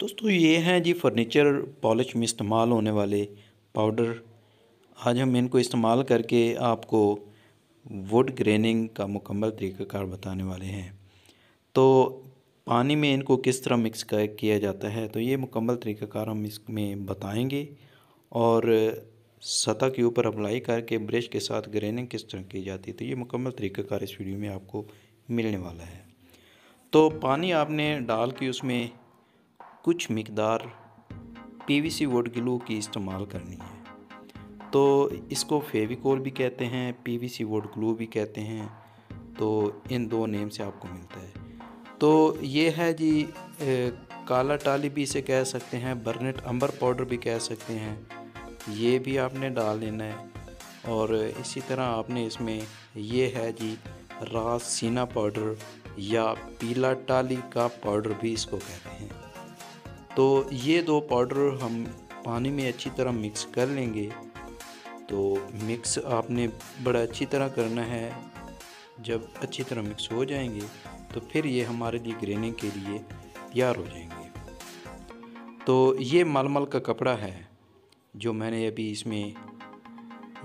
दोस्तों, ये हैं जी फर्नीचर पॉलिश में इस्तेमाल होने वाले पाउडर आज हम इनको इस्तेमाल करके आपको वुड ग्रेनिंग का मुकम्मल तरीक़ाकार बताने वाले हैं। तो पानी में इनको किस तरह मिक्स कर, किया जाता है? तो ये मुकम्मल तरीक़ाकार हम इसमें बताएँगे और सतह के ऊपर अप्लाई करके ब्रश के साथ ग्रेनिंग किस तरह की जाती है तो ये मुकम्मल तरीक़ाकार इस वीडियो में आपको मिलने वाला है। तो पानी आपने डाल के उसमें कुछ मकदार पीवीसी वुड ग्लू की इस्तेमाल करनी है। तो इसको फेविकोल भी कहते हैं पीवीसी वुड ग्लू भी कहते हैं तो इन दो नेम से आपको मिलता है। तो ये है जी ए, काला टाली भी इसे कह सकते हैं बर्नेट अंबर पाउडर भी कह सकते हैं। ये भी आपने डाल लेना है और इसी तरह आपने इसमें ये है जी रास सीना पाउडर या पीला टाली का पाउडर भी इसको कहते हैं। तो ये दो पाउडर हम पानी में अच्छी तरह मिक्स कर लेंगे। तो मिक्स आपने बड़ा अच्छी तरह करना है। जब अच्छी तरह मिक्स हो जाएँगे तो फिर ये हमारे लिए ग्रेनिंग के लिए तैयार हो जाएँगे। तो ये मलमल का कपड़ा है, जो मैंने अभी इसमें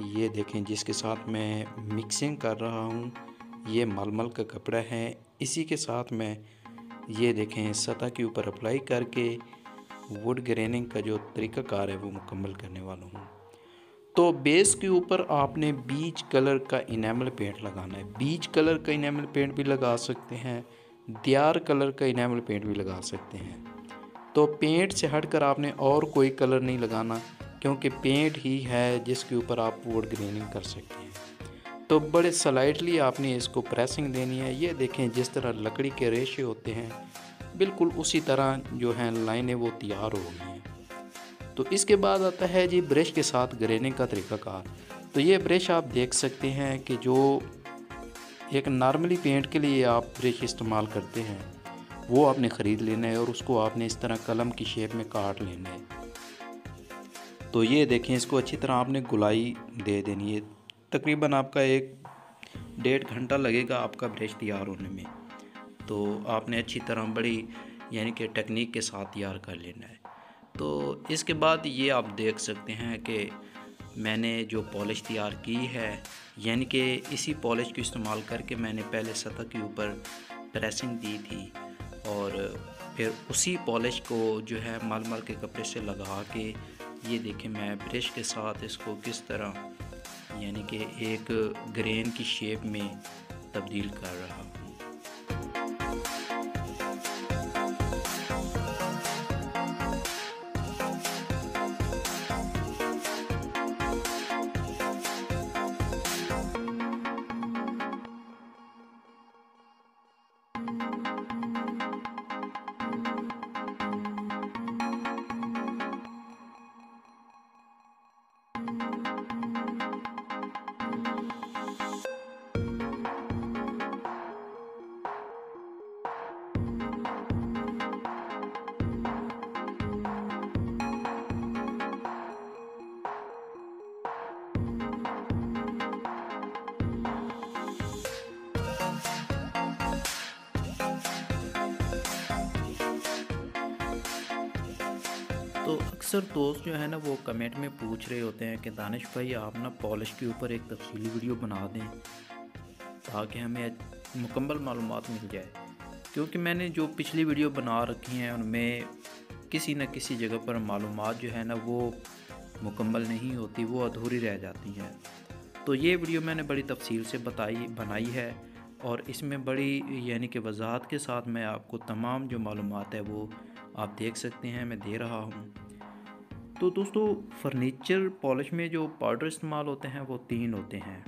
ये देखें, जिसके साथ मैं मिक्सिंग कर रहा हूँ। ये मलमल का कपड़ा है। इसी के साथ मैं ये देखें, सतह के ऊपर अप्लाई करके वुड ग्रेनिंग का जो तरीक़ाकार है वो मुकम्मल करने वाला हूँ। तो बेस के ऊपर आपने बीच कलर का इनेमल पेंट लगाना है। बीच कलर का इनेमल पेंट भी लगा सकते हैं, दियार कलर का इनेमल पेंट भी लगा सकते हैं। तो पेंट से हटकर आपने और कोई कलर नहीं लगाना, क्योंकि पेंट ही है जिसके ऊपर आप वुड ग्रेनिंग कर सकते हैं। तो बड़े स्लाइटली आपने इसको प्रेसिंग देनी है। ये देखें जिस तरह लकड़ी के रेशे होते हैं, बिल्कुल उसी तरह जो हैं लाइनें वो तैयार हो गई हैं। तो इसके बाद आता है जी ब्रश के साथ ग्रेनिंग का तरीक़ाकार तो ये ब्रश आप देख सकते हैं कि जो एक नॉर्मली पेंट के लिए आप ब्रश इस्तेमाल करते हैं, वो आपने ख़रीद लेना है और उसको आपने इस तरह कलम की शेप में काट लेना है। तो ये देखें इसको अच्छी तरह आपने गुलाई दे देनी है। तकरीबन आपका एक डेढ़ घंटा लगेगा आपका ब्रश तैयार होने में। तो आपने अच्छी तरह बड़ी, यानी कि टेक्निक के साथ तैयार कर लेना है। तो इसके बाद ये आप देख सकते हैं कि मैंने जो पॉलिश तैयार की है, यानी कि इसी पॉलिश को इस्तेमाल करके मैंने पहले सतह के ऊपर प्रेसिंग दी थी और फिर उसी पॉलिश को जो है मल मल के कपड़े से लगा के ये देखें मैं ब्रश के साथ इसको किस तरह यानी कि एक ग्रेन की शेप में तब्दील कर रहा हूँ। तो अक्सर दोस्त जो है ना, वो कमेंट में पूछ रहे होते हैं कि, दानिश भाई, आप ना पॉलिश के ऊपर एक तफसीली वीडियो बना दें, ताकि हमें मुकम्मल मालूम मिल जाए। क्योंकि मैंने जो पिछली वीडियो बना रखी हैं, उनमें किसी न किसी जगह पर मालूम जो है ना, वो मुकम्मल नहीं होती, वो अधूरी रह जाती हैं। तो ये वीडियो मैंने बड़ी तफसील से बताई, बनाई है और इसमें बड़ी, यानी कि वजाहत के साथ मैं आपको तमाम जो मालूम है, वो आप देख सकते हैं, मैं दे रहा हूँ। तो दोस्तों फर्नीचर पॉलिश में जो पाउडर इस्तेमाल होते हैं, वो तीन होते हैं।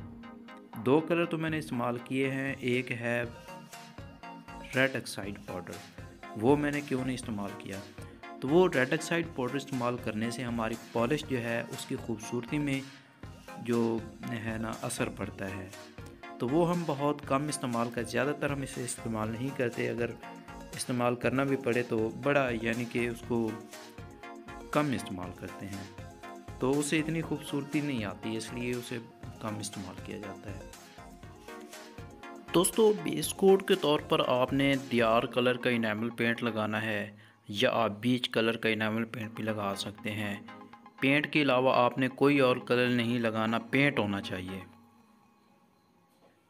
दो कलर तो मैंने इस्तेमाल किए हैं, एक है रेड ऑक्साइड पाउडर वो मैंने क्यों नहीं इस्तेमाल किया? तो वो रेड ऑक्साइड पाउडर इस्तेमाल करने से हमारी पॉलिश जो है, उसकी खूबसूरती में जो है ना, असर पड़ता है। तो वो हम बहुत कम इस्तेमाल कर, ज़्यादातर हम इसे इस्तेमाल नहीं करते, अगर इस्तेमाल करना भी पड़े तो बड़ा यानी कि उसको कम इस्तेमाल करते हैं। तो उसे इतनी खूबसूरती नहीं आती, इसलिए उसे कम इस्तेमाल किया जाता है। दोस्तों बेस कोड के तौर पर आपने दियार कलर का इनेमल पेंट लगाना है, या आप बीच कलर का इनामल पेंट भी लगा सकते हैं। पेंट के अलावा आपने कोई और कलर नहीं लगाना पेंट होना चाहिए।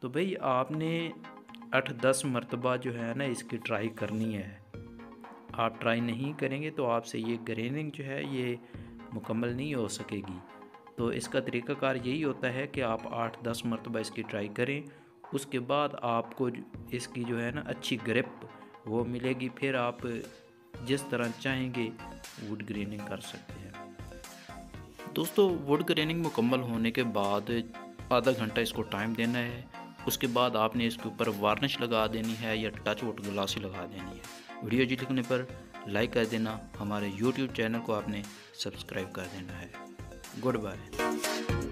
तो भाई, आपने आठ दस मरतबा जो है ना इसकी ट्राई करनी है। आप ट्राई नहीं करेंगे तो आपसे ये ग्रेनिंग जो है ये मुकम्मल नहीं हो सकेगी। तो इसका तरीक़ाकार यही होता है कि आप आठ दस मरतबा इसकी ट्राई करें, उसके बाद आपको इसकी जो है ना अच्छी ग्रिप वो मिलेगी, फिर आप जिस तरह चाहेंगे वुड ग्रेनिंग कर सकते हैं। दोस्तों, वुड ग्रेनिंग मुकम्मल होने के बाद आधा घंटा इसको टाइम देना है। उसके बाद आपने इसके ऊपर वार्निश लगा देनी है या टच वोट ग्लासी लगा देनी है। वीडियो जी लिखने पर लाइक कर देना, हमारे यूट्यूब चैनल को आपने सब्सक्राइब कर देना है। Good bye